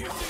You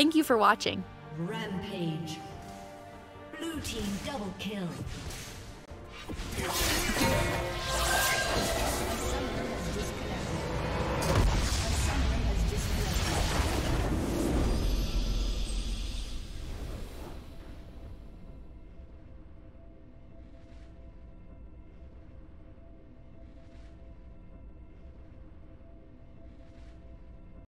Thank you for watching. Rampage. Blue Team double kill.